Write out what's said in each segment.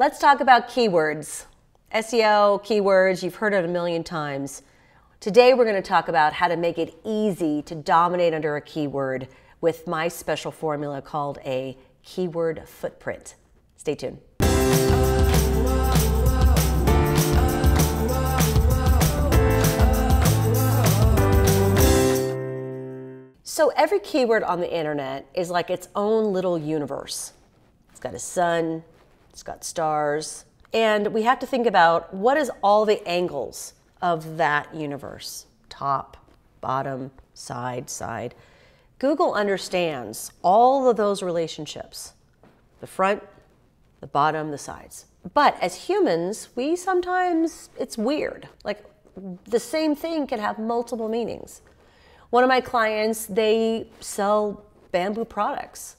Let's talk about keywords. SEO, keywords, you've heard it a million times. Today we're going to talk about how to make it easy to dominate under a keyword with my special formula called a keyword footprint. Stay tuned. So every keyword on the internet is like its own little universe. It's got a sun, it's got stars, and we have to think about what is all the angles of that universe top, bottom, side, side. Google understands all of those relationships the front, the bottom, the sides. But as humans, we sometimes, it's weird. Like the same thing can have multiple meanings. One of my clients, they sell bamboo products.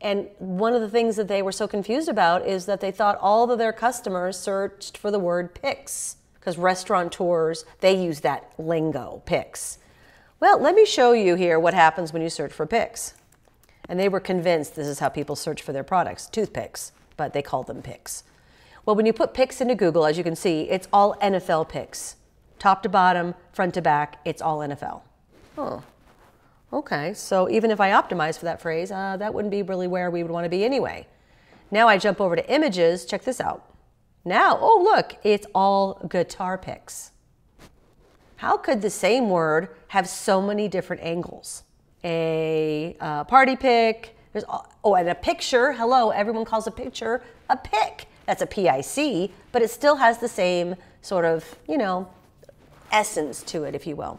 And one of the things that they were so confused about is that they thought all of their customers searched for the word Pix because restaurateurs, they use that lingo, Pix. Well, let me show you here what happens when you search for Pix. And they were convinced this is how people search for their products, toothpicks, but they call them Pix. Well, when you put Pix into Google, as you can see, it's all NFL picks. Top to bottom, front to back, it's all NFL. Oh, okay. So even if I optimize for that phrase, uh, that wouldn't be really where we would want to be anyway. Now I jump over to images. Check this out. Now, oh, look, it's all guitar picks. How could the same word have so many different angles? A uh, party pick, there's, oh, and a picture. Hello, everyone calls a picture a pic. That's a PIC, but it still has the same sort of, you know, essence to it, if you will.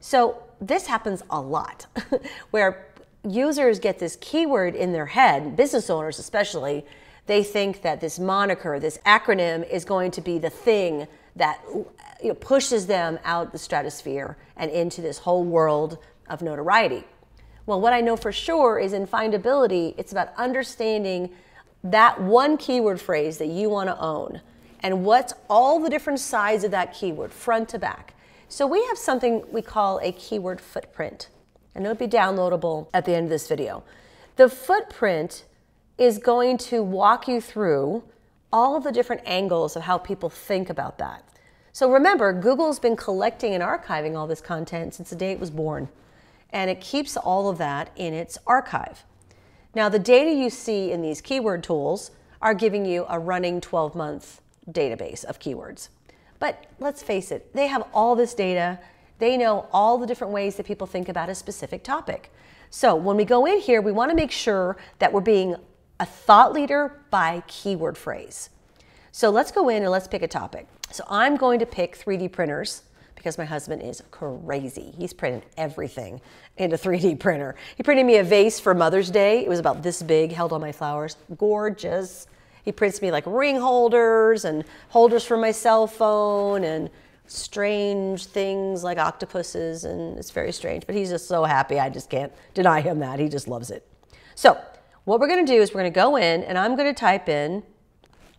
So this happens a lot where users get this keyword in their head, business owners especially, they think that this moniker, this acronym is going to be the thing that you know, pushes them out the stratosphere and into this whole world of notoriety. Well, what I know for sure is in findability, it's about understanding that one keyword phrase that you want to own and what's all the different sides of that keyword, front to back. So we have something we call a keyword footprint, and it'll be downloadable at the end of this video. The footprint is going to walk you through all the different angles of how people think about that. So remember, Google's been collecting and archiving all this content since the day it was born, and it keeps all of that in its archive. Now, the data you see in these keyword tools are giving you a running 12 month database of keywords. But let's face it, they have all this data. They know all the different ways that people think about a specific topic. So when we go in here, we want to make sure that we're being a thought leader by keyword phrase. So let's go in and let's pick a topic. So I'm going to pick 3D printers because my husband is crazy. He's printed everything in a 3D printer. He printed me a vase for Mother's Day. It was about this big, held all my flowers. Gorgeous. He prints me like ring holders and holders for my cell phone and strange things like octopuses and it's very strange, but he's just so happy. I just can't deny him that. He just loves it. So what we're going to do is we're going to go in and I'm going to type in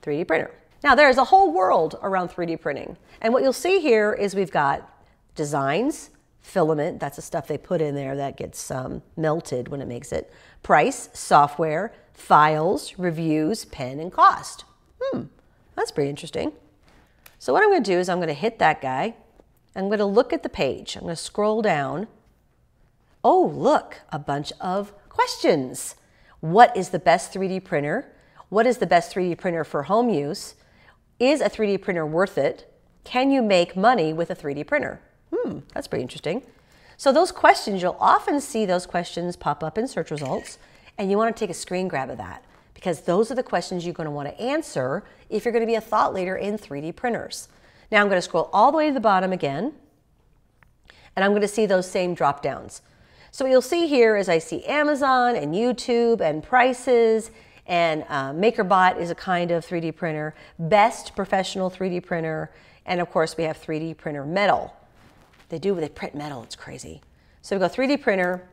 3D printer. Now there is a whole world around 3D printing. And what you'll see here is we've got designs, filament, that's the stuff they put in there that gets um, melted when it makes it, price, software, files, reviews, pen, and cost. Hmm, that's pretty interesting. So what I'm going to do is I'm going to hit that guy. I'm going to look at the page. I'm going to scroll down. Oh, look, a bunch of questions. What is the best 3D printer? What is the best 3D printer for home use? Is a 3D printer worth it? Can you make money with a 3D printer? Hmm, that's pretty interesting. So those questions, you'll often see those questions pop up in search results, and you want to take a screen grab of that because those are the questions you're going to want to answer if you're going to be a thought leader in 3D printers. Now I'm going to scroll all the way to the bottom again, and I'm going to see those same drop downs. So what you'll see here is I see Amazon and YouTube and prices and uh, MakerBot is a kind of 3D printer, best professional 3D printer, and of course we have 3D printer metal. They do, they print metal, it's crazy. So we go 3D printer.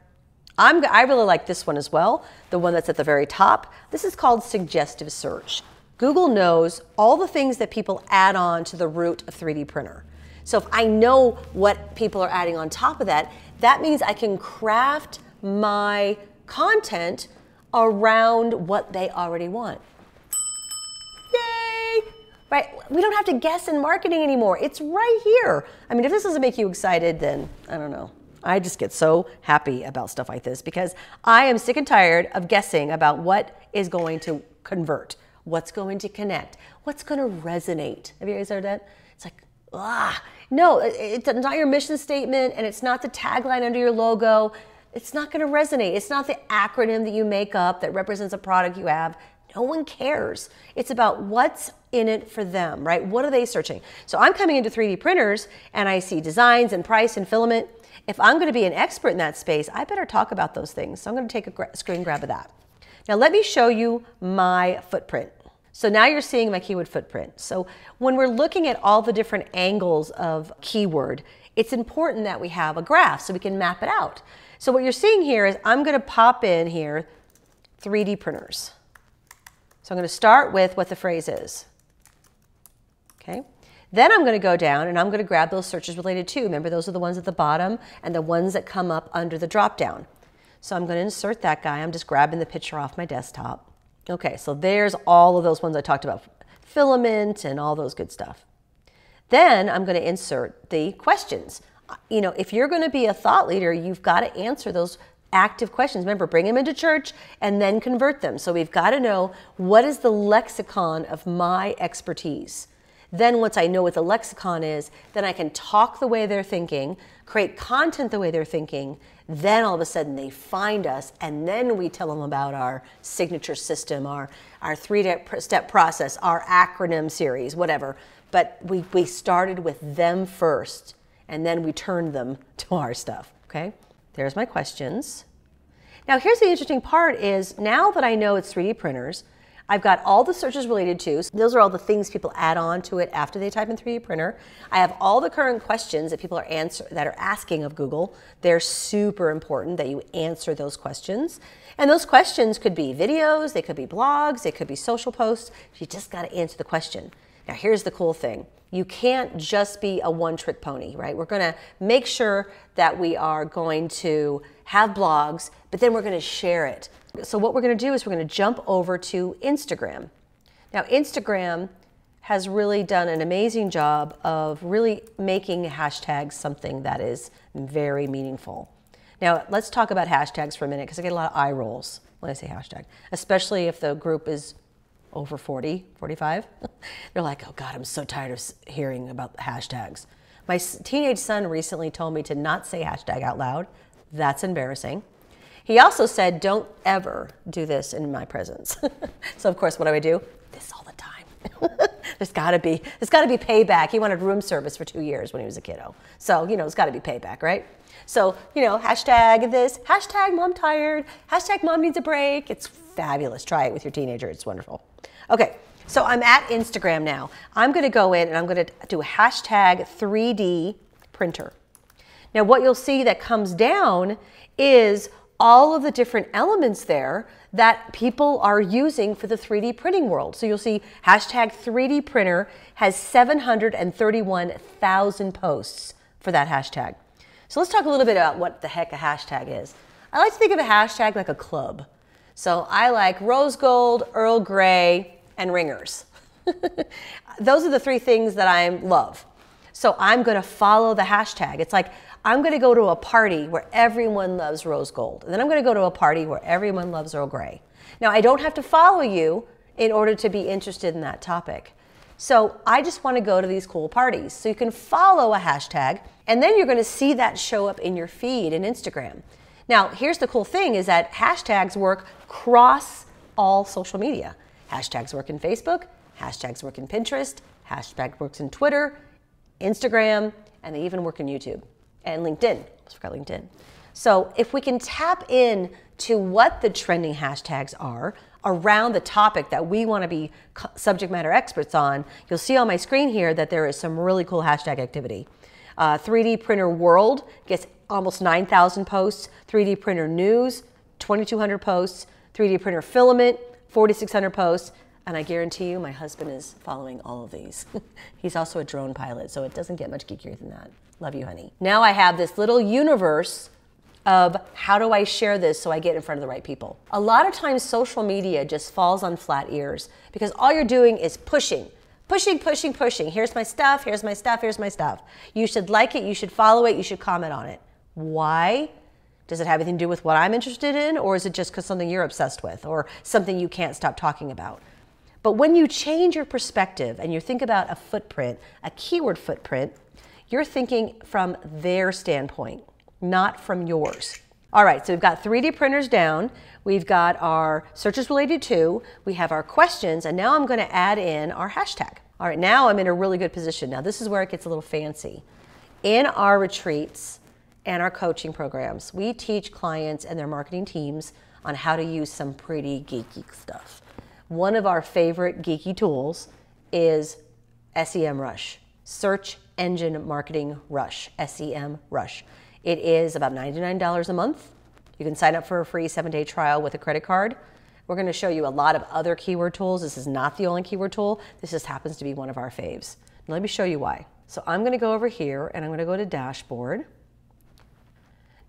I'm, I really like this one as well, the one that's at the very top. This is called suggestive search. Google knows all the things that people add on to the root of 3D printer. So if I know what people are adding on top of that, that means I can craft my content around what they already want. Yay! right? We don't have to guess in marketing anymore. It's right here. I mean, if this doesn't make you excited, then I don't know. I just get so happy about stuff like this because I am sick and tired of guessing about what is going to convert, what's going to connect, what's going to resonate. Have you guys heard that? It's like, ah, no, it's not your mission statement and it's not the tagline under your logo. It's not going to resonate. It's not the acronym that you make up that represents a product you have. No one cares. It's about what's in it for them, right? What are they searching? So I'm coming into 3D printers and I see designs and price and filament. If I'm going to be an expert in that space, I better talk about those things. So I'm going to take a gra- screen grab of that. Now let me show you my footprint. So now you're seeing my keyword footprint. So when we're looking at all the different angles of keyword, it's important that we have a graph so we can map it out. So what you're seeing here is I'm going to pop in here 3D printers. So I'm going to start with what the phrase is. Okay. Then I'm going to go down and I'm going to grab those searches related to. Remember, those are the ones at the bottom and the ones that come up under the drop down. So I'm going to insert that guy. I'm just grabbing the picture off my desktop. Okay, so there's all of those ones I talked about, filament and all those good stuff. Then I'm going to insert the questions. You know, if you're going to be a thought leader, you've got to answer those active questions. Remember, bring them into church and then convert them. So we've got to know what is the lexicon of my expertise. Then once I know what the lexicon is, then I can talk the way they're thinking, create content the way they're thinking. Then all of a sudden they find us and then we tell them about our signature system, our, our three step process, our acronym series, whatever. But we, we started with them first and then we turned them to our stuff, okay? There's my questions. Now here's the interesting part is now that I know it's 3D printers, I've got all the searches related to. So those are all the things people add on to it after they type in 3D printer. I have all the current questions that people are answer that are asking of Google. They're super important that you answer those questions. And those questions could be videos, they could be blogs, they could be social posts. You just got to answer the question. Now here's the cool thing you can't just be a one trick pony, right? We're going to make sure that we are going to have blogs, but then we're going to share it. So, what we're going to do is we're going to jump over to Instagram. Now, Instagram has really done an amazing job of really making hashtags something that is very meaningful. Now, let's talk about hashtags for a minute because I get a lot of eye rolls when I say hashtag, especially if the group is over 40, 45, they're like, oh God, I'm so tired of hearing about hashtags. My teenage son recently told me to not say hashtag out loud. That's embarrassing. He also said, don't ever do this in my presence. so of course, what do I do? This all the time. there's gotta be, there's gotta be payback. He wanted room service for two years when he was a kiddo. So, you know, it's gotta be payback, right? So, you know, hashtag this, hashtag mom tired, hashtag mom needs a break. It's fabulous. Try it with your teenager. It's wonderful. Okay, so I'm at Instagram now. I'm going to go in and I'm going to do a hashtag 3D printer. Now, what you'll see that comes down is all of the different elements there that people are using for the 3D printing world. So you'll see hashtag 3D printer has 731,000 posts for that hashtag. So let's talk a little bit about what the heck a hashtag is. I like to think of a hashtag like a club. So I like rose gold, Earl Grey, and ringers. Those are the three things that I love. So I'm going to follow the hashtag. It's like I'm going to go to a party where everyone loves rose gold. And then I'm going to go to a party where everyone loves Earl Grey. Now, I don't have to follow you in order to be interested in that topic. So I just want to go to these cool parties. So you can follow a hashtag and then you're going to see that show up in your feed in Instagram. Now, here's the cool thing is that hashtags work cross all social media. Hashtags work in Facebook, hashtags work in Pinterest, hashtag works in Twitter, Instagram, and they even work in YouTube and LinkedIn. I forgot LinkedIn. So if we can tap in to what the trending hashtags are around the topic that we want to be subject matter experts on, you'll see on my screen here that there is some really cool hashtag activity. Uh, 3D printer world gets almost 9,000 posts. 3D printer news, 2,200 posts. 3D printer filament, 4,600 posts, and I guarantee you my husband is following all of these. He's also a drone pilot, so it doesn't get much geekier than that. Love you, honey. Now I have this little universe of how do I share this so I get in front of the right people. A lot of times social media just falls on flat ears because all you're doing is pushing, Pushing, pushing, pushing. Here's my stuff, here's my stuff, here's my stuff. You should like it, you should follow it, you should comment on it. Why? Does it have anything to do with what I'm interested in, or is it just because something you're obsessed with, or something you can't stop talking about? But when you change your perspective and you think about a footprint, a keyword footprint, you're thinking from their standpoint, not from yours. All right, so we've got 3D printers down. We've got our searches related to, we have our questions, and now I'm going to add in our hashtag. All right, now I'm in a really good position. Now, this is where it gets a little fancy. In our retreats and our coaching programs, we teach clients and their marketing teams on how to use some pretty geeky stuff. One of our favorite geeky tools is SEM Rush, Search Engine Marketing Rush, SEM Rush. It is about $99 a month. You can sign up for a free seven day trial with a credit card. We're going to show you a lot of other keyword tools. This is not the only keyword tool. This just happens to be one of our faves. let me show you why. So I'm going to go over here and I'm going to go to dashboard.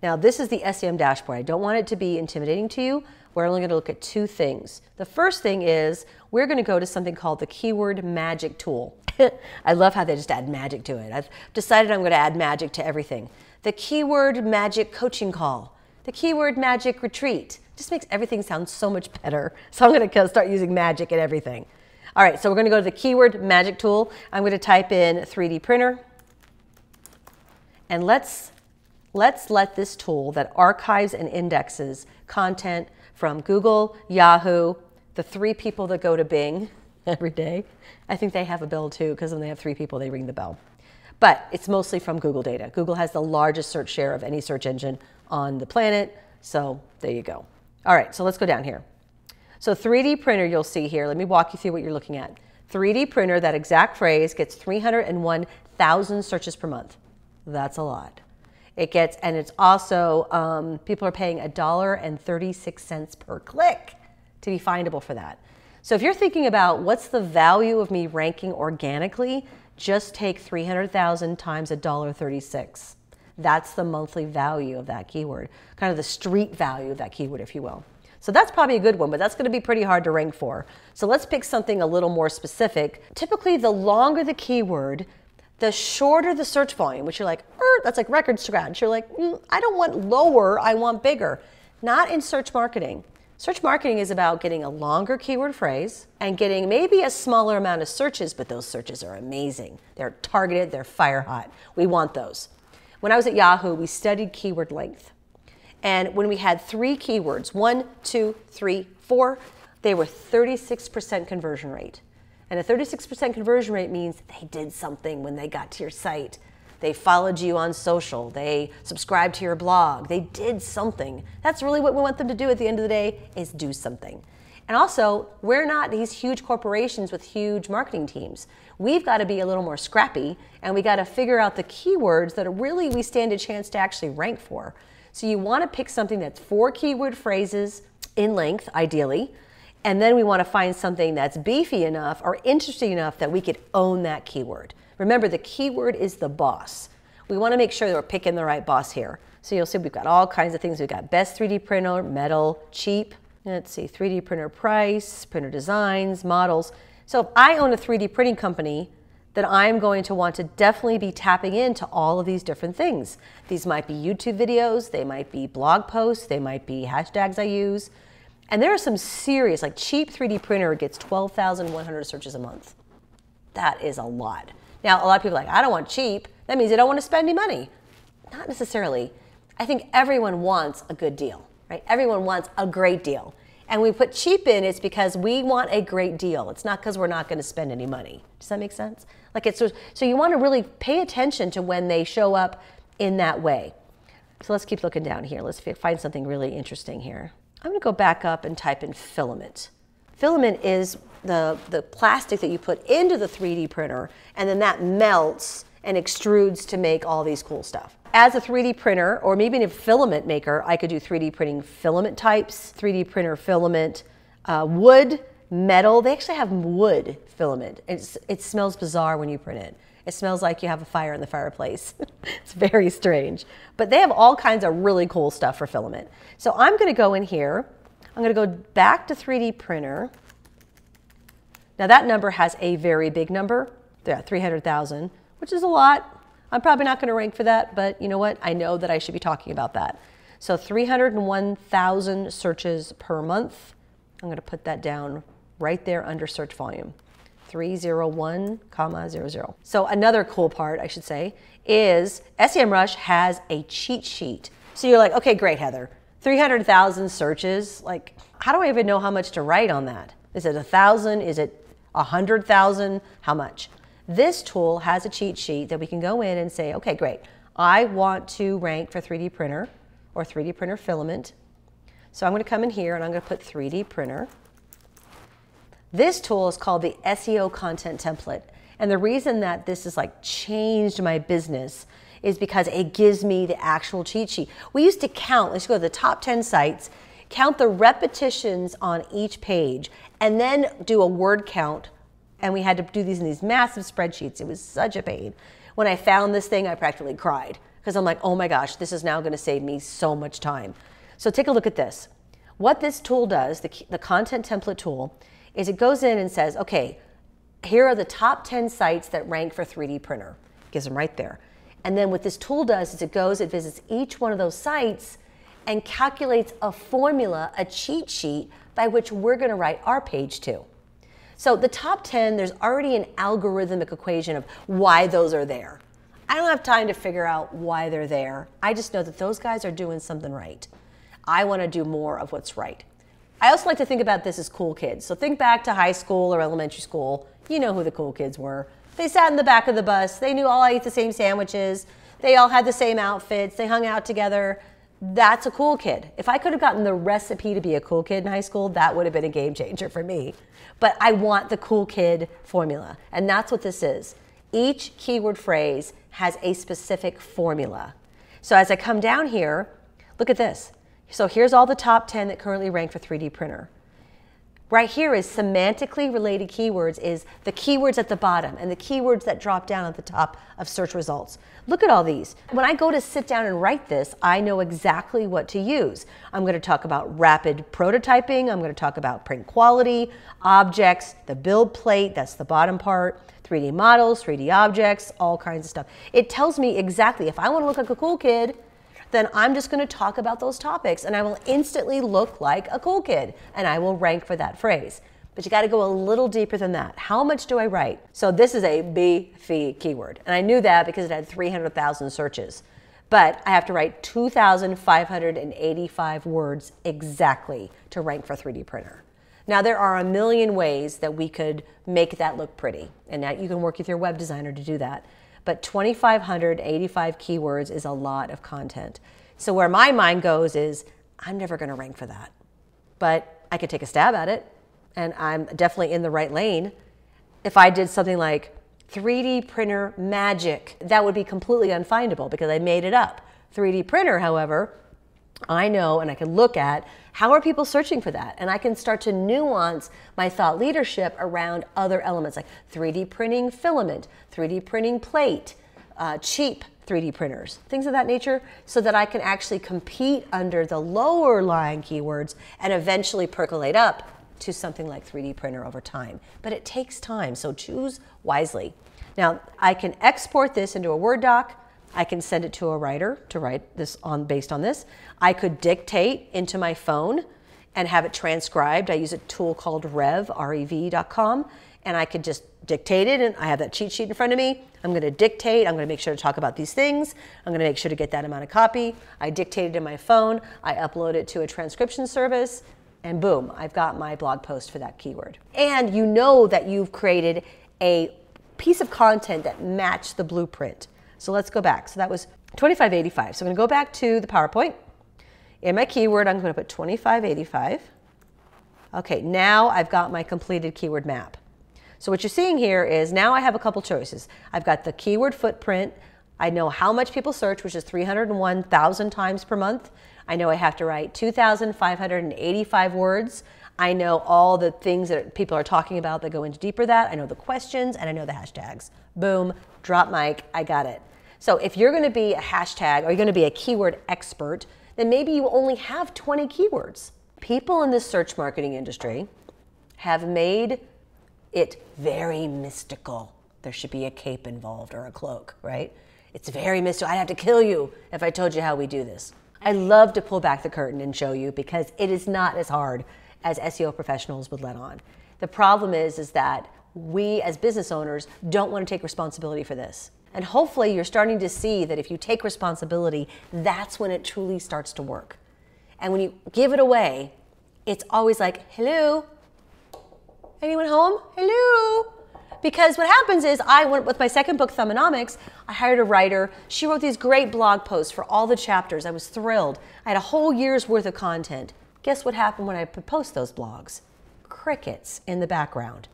Now this is the SEM dashboard. I don't want it to be intimidating to you. We're only going to look at two things. The first thing is we're going to go to something called the keyword magic tool. I love how they just add magic to it. I've decided I'm going to add magic to everything the keyword magic coaching call, the keyword magic retreat. Just makes everything sound so much better. So I'm going to start using magic in everything. All right, so we're going to go to the keyword magic tool. I'm going to type in 3D printer. And let's, let's let this tool that archives and indexes content from Google, Yahoo, the three people that go to Bing every day. I think they have a bell too, because when they have three people, they ring the bell. But it's mostly from Google data. Google has the largest search share of any search engine on the planet. So there you go. All right, so let's go down here. So 3D printer, you'll see here. Let me walk you through what you're looking at. 3D printer, that exact phrase gets 301,000 searches per month. That's a lot. It gets, and it's also, um, people are paying a dollar and 36 cents per click to be findable for that. So if you're thinking about what's the value of me ranking organically, just take 300,000 times $1.36. That's the monthly value of that keyword, kind of the street value of that keyword, if you will. So that's probably a good one, but that's going to be pretty hard to rank for. So let's pick something a little more specific. Typically, the longer the keyword, the shorter the search volume, which you're like, er, that's like record scratch. You're like, mm, I don't want lower, I want bigger. Not in search marketing. Search marketing is about getting a longer keyword phrase and getting maybe a smaller amount of searches, but those searches are amazing. They're targeted, they're fire hot. We want those. When I was at Yahoo, we studied keyword length. And when we had three keywords, one, two, three, four, they were 36% conversion rate. And a 36% conversion rate means they did something when they got to your site. They followed you on social. They subscribed to your blog. They did something. That's really what we want them to do at the end of the day is do something. And also, we're not these huge corporations with huge marketing teams. We've got to be a little more scrappy and we got to figure out the keywords that really we stand a chance to actually rank for. So you want to pick something that's four keyword phrases in length, ideally. And then we want to find something that's beefy enough or interesting enough that we could own that keyword. Remember, the keyword is the boss. We want to make sure that we're picking the right boss here. So you'll see we've got all kinds of things. We've got best 3D printer, metal, cheap. Let's see, 3D printer price, printer designs, models. So if I own a 3D printing company, then I'm going to want to definitely be tapping into all of these different things. These might be YouTube videos, they might be blog posts, they might be hashtags I use. And there are some serious, like cheap 3D printer gets 12,100 searches a month. That is a lot. Now, a lot of people are like, I don't want cheap. That means they don't want to spend any money. Not necessarily. I think everyone wants a good deal, right? Everyone wants a great deal. And we put cheap in, it's because we want a great deal. It's not because we're not going to spend any money. Does that make sense? Like it's so you want to really pay attention to when they show up in that way. So let's keep looking down here. Let's find something really interesting here. I'm going to go back up and type in filament. Filament is the, the plastic that you put into the 3D printer, and then that melts and extrudes to make all these cool stuff. As a 3D printer, or maybe a filament maker, I could do 3D printing filament types, 3D printer filament, uh, wood, metal. They actually have wood filament. It's, it smells bizarre when you print it. It smells like you have a fire in the fireplace. it's very strange. But they have all kinds of really cool stuff for filament. So I'm going to go in here. I'm going to go back to 3D printer Now that number has a very big number, yeah, 300,000, which is a lot. I'm probably not going to rank for that, but you know what? I know that I should be talking about that. So 301,000 searches per month. I'm going to put that down right there under search volume. 301, comma 00. So another cool part, I should say, is SEMrush has a cheat sheet. So you're like, okay, great, Heather. 300,000 searches. Like, how do I even know how much to write on that? Is it a thousand? Is it a hundred thousand? How much? This tool has a cheat sheet that we can go in and say, okay, great. I want to rank for 3D printer or 3D printer filament. So I'm going to come in here and I'm going to put 3D printer. This tool is called the SEO content template. And the reason that this has like changed my business is because it gives me the actual cheat sheet. We used to count, let's go to the top 10 sites, count the repetitions on each page, and then do a word count. And we had to do these in these massive spreadsheets. It was such a pain. When I found this thing, I practically cried because I'm like, oh my gosh, this is now going to save me so much time. So take a look at this. What this tool does, the, the content template tool, is it goes in and says, okay, here are the top 10 sites that rank for 3D printer. Gives them right there. And then what this tool does is it goes, it visits each one of those sites and calculates a formula, a cheat sheet by which we're going to write our page to. So the top 10, there's already an algorithmic equation of why those are there. I don't have time to figure out why they're there. I just know that those guys are doing something right. I want to do more of what's right. I also like to think about this as cool kids. So think back to high school or elementary school. You know who the cool kids were. They sat in the back of the bus. They knew all I ate the same sandwiches. They all had the same outfits. They hung out together. That's a cool kid. If I could have gotten the recipe to be a cool kid in high school, that would have been a game changer for me. But I want the cool kid formula. And that's what this is. Each keyword phrase has a specific formula. So as I come down here, look at this. So here's all the top 10 that currently rank for 3D printer. Right here is semantically related keywords is the keywords at the bottom and the keywords that drop down at the top of search results. Look at all these. When I go to sit down and write this, I know exactly what to use. I'm going to talk about rapid prototyping. I'm going to talk about print quality, objects, the build plate, that's the bottom part, 3D models, 3D objects, all kinds of stuff. It tells me exactly if I want to look like a cool kid, then I'm just going to talk about those topics and I will instantly look like a cool kid and I will rank for that phrase. But you got to go a little deeper than that. How much do I write? So this is a beefy keyword. And I knew that because it had 300,000 searches. But I have to write 2,585 words exactly to rank for 3D printer. Now there are a million ways that we could make that look pretty. And now you can work with your web designer to do that but 2,585 keywords is a lot of content. So where my mind goes is, I'm never going to rank for that. But I could take a stab at it, and I'm definitely in the right lane. If I did something like 3D printer magic, that would be completely unfindable because I made it up. 3D printer, however, I know and I can look at how are people searching for that? And I can start to nuance my thought leadership around other elements like 3D printing filament, 3D printing plate, uh, cheap 3D printers, things of that nature, so that I can actually compete under the lower lying keywords and eventually percolate up to something like 3D printer over time. But it takes time, so choose wisely. Now, I can export this into a Word doc. I can send it to a writer to write this on based on this. I could dictate into my phone and have it transcribed. I use a tool called Rev, R-E-V.com, and I could just dictate it, and I have that cheat sheet in front of me. I'm going to dictate. I'm going to make sure to talk about these things. I'm going to make sure to get that amount of copy. I dictate it in my phone. I upload it to a transcription service, and boom, I've got my blog post for that keyword. And you know that you've created a piece of content that matched the blueprint. So let's go back. So that was 2585. So I'm going to go back to the PowerPoint. In my keyword, I'm going to put 2585. Okay, now I've got my completed keyword map. So what you're seeing here is now I have a couple choices. I've got the keyword footprint. I know how much people search, which is 301,000 times per month. I know I have to write 2,585 words. I know all the things that people are talking about that go into deeper that. I know the questions and I know the hashtags. Boom, drop mic, I got it. So if you're going to be a hashtag or you're going to be a keyword expert, then maybe you only have 20 keywords. People in the search marketing industry have made it very mystical. There should be a cape involved or a cloak, right? It's very mystical. I'd have to kill you if I told you how we do this. I love to pull back the curtain and show you because it is not as hard as SEO professionals would let on. The problem is, is that we as business owners don't want to take responsibility for this. And hopefully you're starting to see that if you take responsibility, that's when it truly starts to work. And when you give it away, it's always like, hello, anyone home? Hello. Because what happens is I went with my second book, Thumbonomics, I hired a writer. She wrote these great blog posts for all the chapters. I was thrilled. I had a whole year's worth of content. Guess what happened when I post those blogs? Crickets in the background.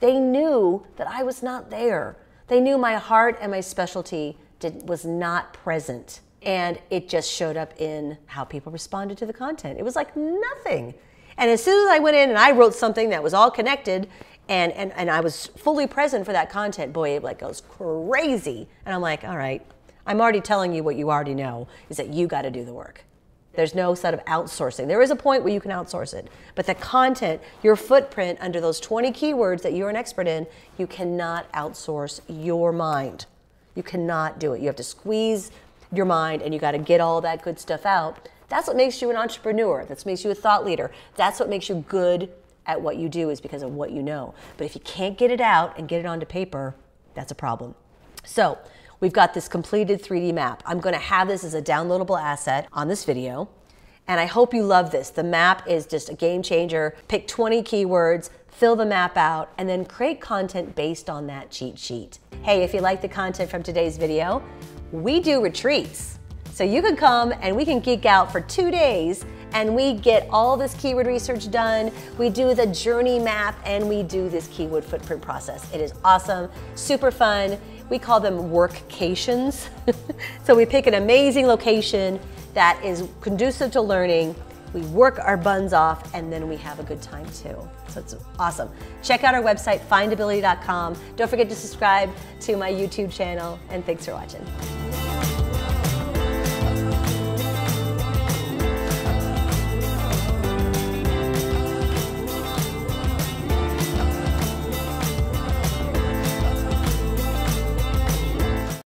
They knew that I was not there. They knew my heart and my specialty did, was not present. And it just showed up in how people responded to the content. It was like nothing. And as soon as I went in and I wrote something that was all connected and, and, and I was fully present for that content, boy, it like goes crazy. And I'm like, all right, I'm already telling you what you already know is that you got to do the work. There's no set of outsourcing. There is a point where you can outsource it, but the content, your footprint under those 20 keywords that you're an expert in, you cannot outsource your mind. You cannot do it. You have to squeeze your mind and you got to get all that good stuff out. That's what makes you an entrepreneur. That makes you a thought leader. That's what makes you good at what you do is because of what you know. But if you can't get it out and get it onto paper, that's a problem. So we've got this completed 3D map. I'm gonna have this as a downloadable asset on this video. And I hope you love this. The map is just a game changer. Pick 20 keywords, fill the map out, and then create content based on that cheat sheet. Hey, if you like the content from today's video, we do retreats. So you can come and we can geek out for two days and we get all this keyword research done. We do the journey map and we do this keyword footprint process. It is awesome, super fun. We call them workcations. so we pick an amazing location that is conducive to learning. We work our buns off and then we have a good time too. So it's awesome. Check out our website, findability.com. Don't forget to subscribe to my YouTube channel and thanks for watching.